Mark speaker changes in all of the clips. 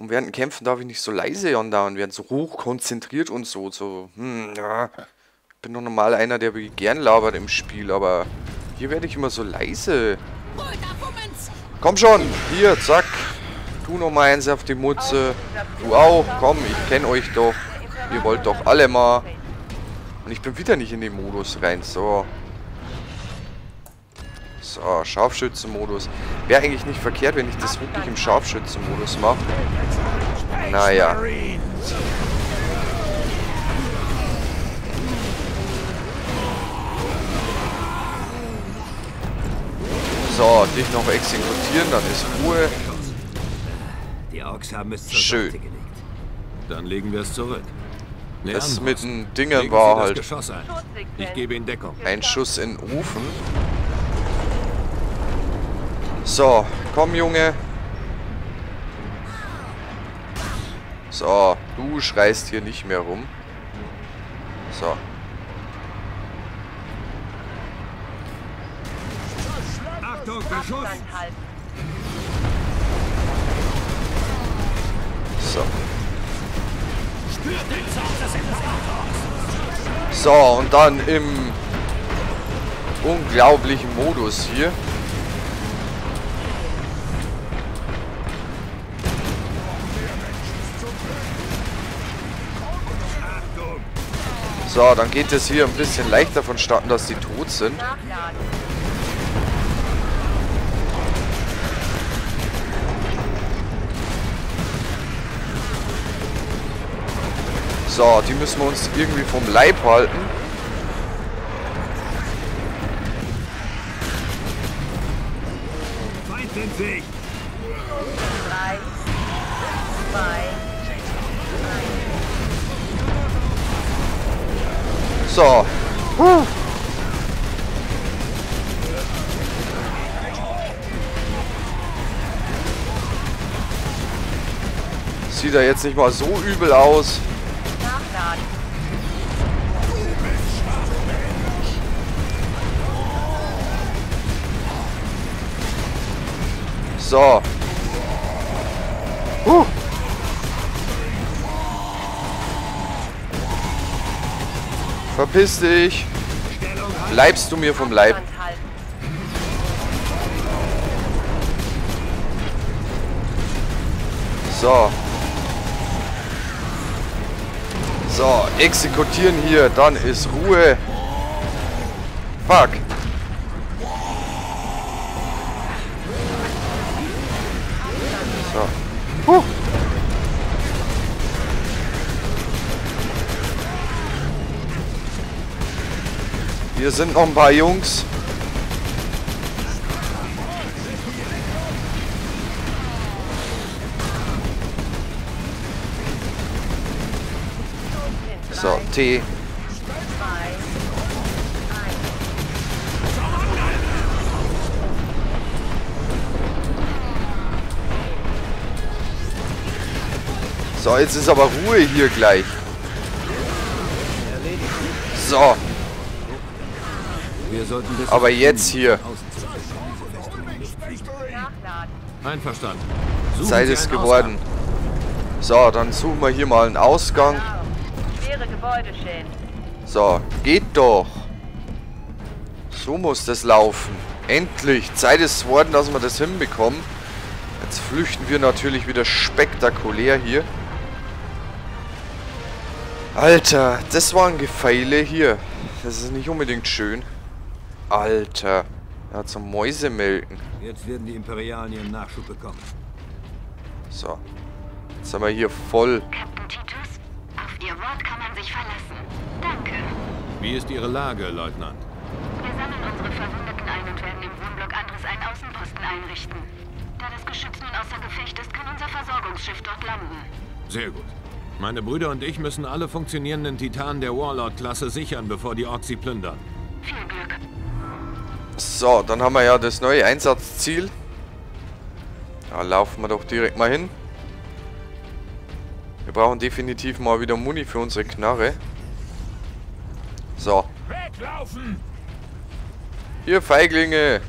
Speaker 1: Und während den Kämpfen darf ich nicht so leise andauern werden, so hoch konzentriert und so. So, hm, ja. Ich bin doch normal einer, der gern labert im Spiel, aber hier werde ich immer so leise. Komm schon, hier, zack. Du noch mal eins auf die Mutze. Du auch, komm, ich kenne euch doch. Ihr wollt doch alle mal. Und ich bin wieder nicht in den Modus rein, so. So, Scharfschützenmodus. Wäre eigentlich nicht verkehrt, wenn ich das wirklich im Scharfschützenmodus mache. Naja. So, dich noch exekutieren, dann ist Ruhe.
Speaker 2: Die Orks haben es zur
Speaker 1: Schön.
Speaker 2: Gelegt. Dann legen wir es zurück.
Speaker 1: Das mit den
Speaker 2: Sie
Speaker 1: war halt.
Speaker 2: Ich gebe Ihnen Deckung.
Speaker 1: ein Schuss in Ofen. So, komm Junge. So, du schreist hier nicht mehr rum. So.
Speaker 2: Achtung, Beschuss!
Speaker 1: So. So, und dann im unglaublichen Modus hier. So, dann geht es hier ein bisschen leichter vonstatten, dass sie tot sind. So, die müssen wir uns irgendwie vom Leib halten.
Speaker 2: Feind in
Speaker 1: So. Huh. Sieht ja jetzt nicht mal so übel aus. So. Verpiss dich. Bleibst du mir vom Leib. So. So, exekutieren hier, dann ist Ruhe. Fuck. Hier sind noch ein paar Jungs. So, T. So, jetzt ist aber Ruhe hier gleich. So, aber jetzt hier.
Speaker 3: nachladen.
Speaker 2: Einverstanden. Suchen
Speaker 1: Zeit ist geworden. So, dann suchen wir hier mal einen Ausgang. So, geht doch. So muss das laufen. Endlich. Zeit ist geworden, dass wir das hinbekommen. Jetzt flüchten wir natürlich wieder spektakulär hier. Alter, das waren Gefeile hier. Das ist nicht unbedingt schön. Alter. Ja, zum Mäusemelken.
Speaker 2: Jetzt werden die Imperialen ihren Nachschub bekommen.
Speaker 1: So. Jetzt haben wir hier voll.
Speaker 4: Captain Titus, auf Ihr Wort kann man sich verlassen. Danke.
Speaker 2: Wie ist Ihre Lage, Leutnant?
Speaker 4: Wir sammeln unsere Verwundeten ein und werden im Wohnblock Andres einen Außenposten einrichten. Da das Geschütz nun außer Gefecht ist, kann unser Versorgungsschiff dort landen.
Speaker 2: Sehr gut. Meine Brüder und ich müssen alle funktionierenden Titanen der Warlord-Klasse sichern, bevor die Orks sie plündern.
Speaker 4: Viel Glück.
Speaker 1: So, dann haben wir ja das neue Einsatzziel. Da laufen wir doch direkt mal hin. Wir brauchen definitiv mal wieder Muni für unsere Knarre. So.
Speaker 2: Weglaufen!
Speaker 1: Hier, Feiglinge.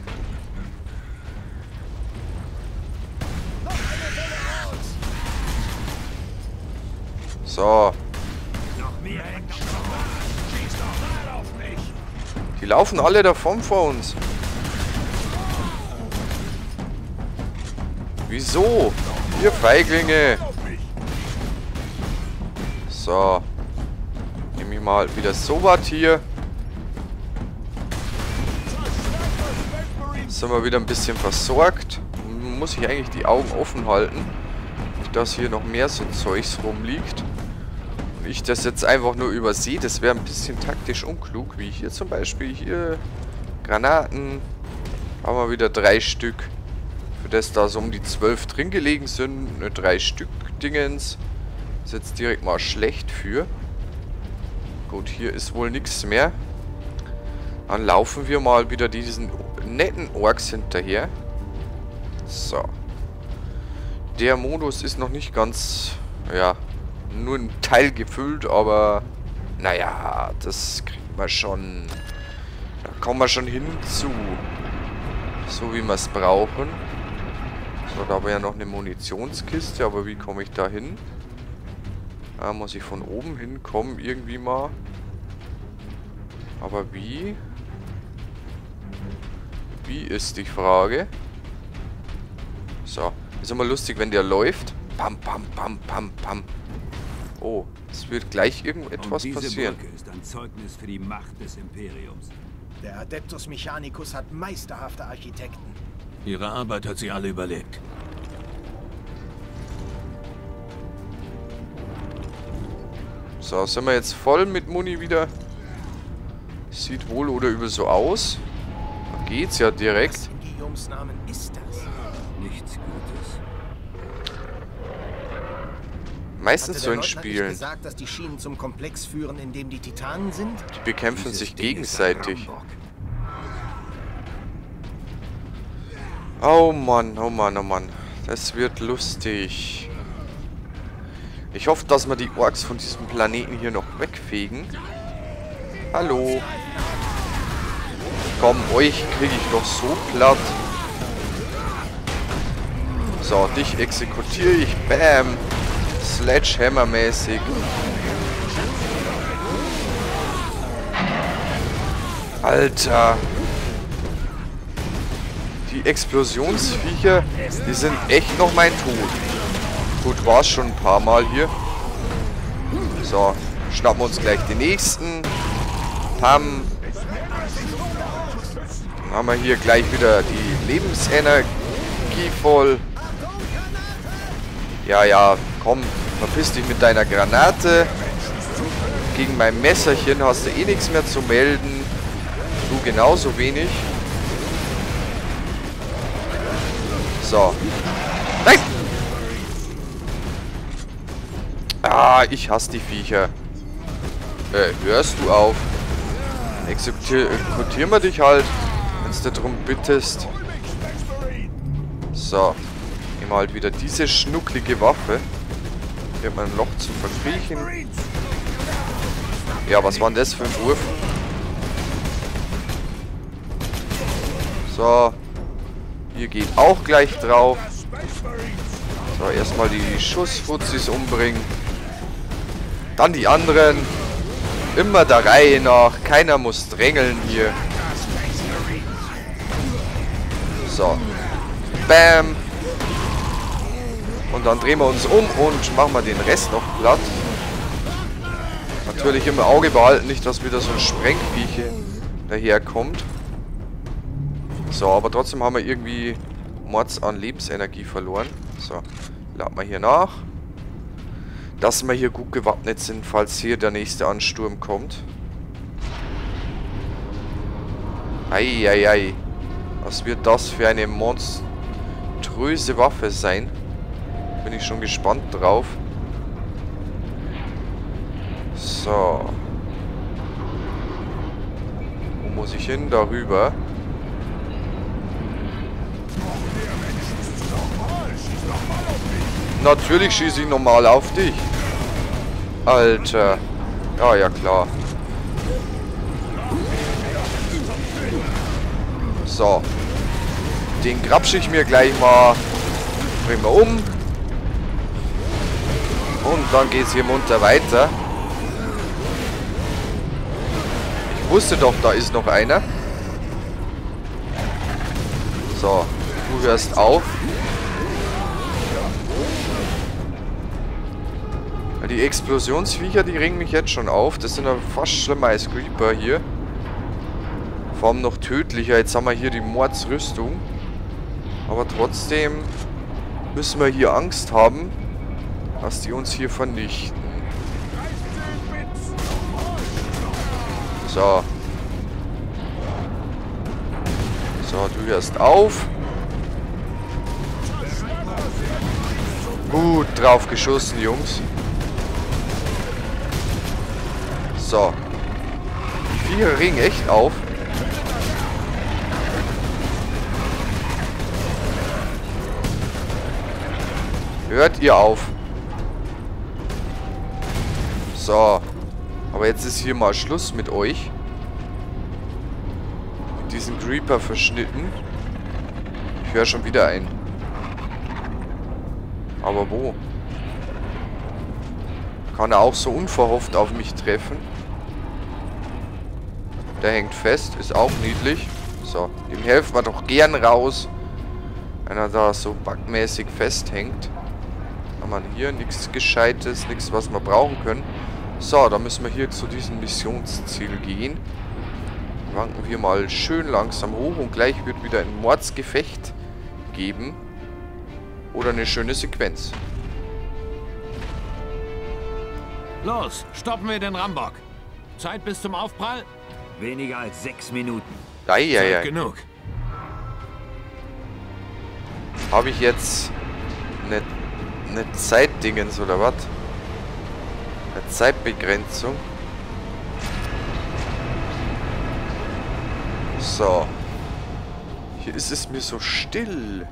Speaker 1: So. Laufen alle davon vor uns. Wieso? Ihr Feiglinge. So. Nehme ich mal wieder so was hier. Sind wir wieder ein bisschen versorgt. Muss ich eigentlich die Augen offen halten. Nicht, dass hier noch mehr so Zeugs rumliegt. Ich das jetzt einfach nur übersehe. Das wäre ein bisschen taktisch unklug. Wie hier zum Beispiel. Hier Granaten. Haben wir wieder drei Stück. Für das da so um die zwölf drin gelegen sind. Eine drei Stück Dingens. Ist jetzt direkt mal schlecht für. Gut, hier ist wohl nichts mehr. Dann laufen wir mal wieder diesen netten Orks hinterher. So. Der Modus ist noch nicht ganz, ja, nur ein Teil gefüllt, aber naja, das kriegt man schon. Da kommen wir schon hinzu. So wie wir es brauchen. So, da war ja noch eine Munitionskiste, aber wie komme ich da hin? Da muss ich von oben hinkommen, irgendwie mal. Aber wie? Wie ist die Frage? So. Ist immer lustig, wenn der läuft. Pam, pam, pam, pam, pam. Oh, es wird gleich irgendetwas
Speaker 5: Und diese
Speaker 1: passieren.
Speaker 5: Brücke ist ein Zeugnis für die Macht des Imperiums.
Speaker 6: Der Adeptus Mechanicus hat meisterhafte Architekten.
Speaker 2: Ihre Arbeit hat sie alle überlebt.
Speaker 1: So, sind wir jetzt voll mit Muni wieder? Sieht wohl oder übel so aus. Da geht's ja direkt.
Speaker 6: Was in Guillaumes Namen ist das?
Speaker 5: Nichts Gutes.
Speaker 1: Meistens so in Spielen.
Speaker 6: gesagt, dass die Schienen zum Komplex führen, in dem die Titanen sind?
Speaker 1: Die bekämpfen
Speaker 5: Dieses
Speaker 1: sich gegenseitig. Oh Mann, oh Mann, oh Mann. Das wird lustig. Ich hoffe, dass wir die Orks von diesem Planeten hier noch wegfegen. Hallo. Komm, euch kriege ich doch so platt. So, dich exekutiere ich. Bam. Sledgehammer-mäßig. Alter. Die Explosionsviecher, die sind echt noch mein Tod. Gut, war es schon ein paar Mal hier. So, schnappen uns gleich die nächsten. Pam. Dann haben wir hier gleich wieder die Lebensenergie voll. Ja, ja, komm, verpiss dich mit deiner Granate. Gegen mein Messerchen hast du eh nichts mehr zu melden. Du genauso wenig. So. Nein! Ah, ich hasse die Viecher. Äh, hörst du auf? Exekutier, exekutieren wir dich halt, wenn du darum bittest. So. Nehmen wir halt wieder diese schnucklige Waffe. Hier hat man ein Loch zu verkriechen. Ja, was war denn das für ein Wurf? So. Hier geht auch gleich drauf. So, erstmal die Schussfuzis umbringen. Dann die anderen. Immer der Reihe nach. Keiner muss drängeln hier. So. Bam. Und dann drehen wir uns um und machen wir den Rest noch platt. Natürlich im Auge behalten, nicht, dass wieder so ein Sprengviech daherkommt. So, aber trotzdem haben wir irgendwie Mords an Lebensenergie verloren. So, laden wir hier nach. Dass wir hier gut gewappnet sind, falls hier der nächste Ansturm kommt. Eieiei. Was wird das für eine monströse Waffe sein? Bin ich schon gespannt drauf. So. Wo muss ich hin? Darüber. Natürlich schieße ich normal auf dich. Alter. Ja, ja klar. So. Den grapsche ich mir gleich mal. Bringen wir um. Und dann geht es hier munter weiter. Ich wusste doch, da ist noch einer. So, du hörst auf. Die Explosionsviecher, die regen mich jetzt schon auf. Das sind ja fast schlimmer als Creeper hier. Vor allem noch tödlicher. Jetzt haben wir hier die Mordsrüstung. Aber trotzdem müssen wir hier Angst haben, dass die uns hier vernichten. So. So, du hörst auf. Gut drauf geschossen, Jungs. So. Viecher regen echt auf. Hört ihr auf. So. Aber jetzt ist hier mal Schluss mit euch. Mit diesem Creeper verschnitten. Ich höre schon wieder ein. Aber wo? Kann er auch so unverhofft auf mich treffen? Der hängt fest, ist auch niedlich. So, dem helfen wir doch gern raus. Wenn er da so bugmäßig festhängt. Haben wir hier nichts Gescheites, nichts, was wir brauchen können. So, dann müssen wir hier zu diesem Missionsziel gehen. Wanken wir mal schön langsam hoch und gleich wird wieder ein Mordsgefecht geben. Oder eine schöne Sequenz.
Speaker 2: Los, stoppen wir den Rambock. Zeit bis zum Aufprall?
Speaker 5: Weniger als sechs Minuten.
Speaker 1: Eieiei.
Speaker 2: Zeit genug.
Speaker 1: Habe ich jetzt eine, eine Zeitdingens oder was? Zeitbegrenzung. So. Hier ist es mir so still.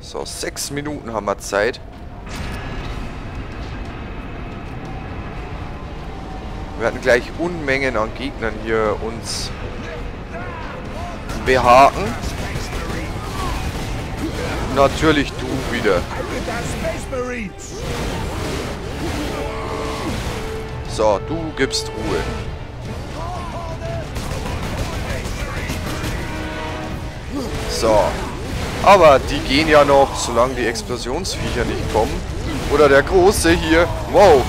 Speaker 1: So, sechs Minuten haben wir Zeit. Wir werden gleich Unmengen an Gegnern hier uns behaken. Natürlich du wieder. So, du gibst Ruhe. So. Aber die gehen ja noch, solange die Explosionsviecher nicht kommen. Oder der Große hier. Wow.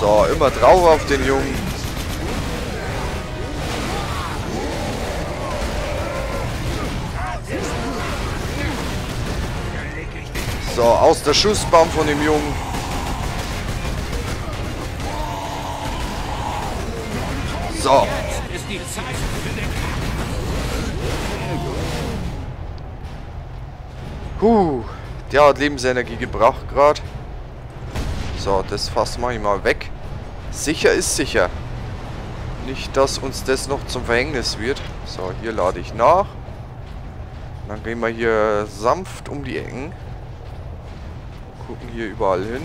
Speaker 1: So, immer drauf auf den Jungen. So, aus der Schussbahn von dem Jungen. So. Puh. Der hat Lebensenergie gebracht gerade. So, das Fass mache ich mal weg. Sicher ist sicher. Nicht, dass uns das noch zum Verhängnis wird. So, hier lade ich nach. Dann gehen wir hier sanft um die Ecken. Gucken hier überall hin.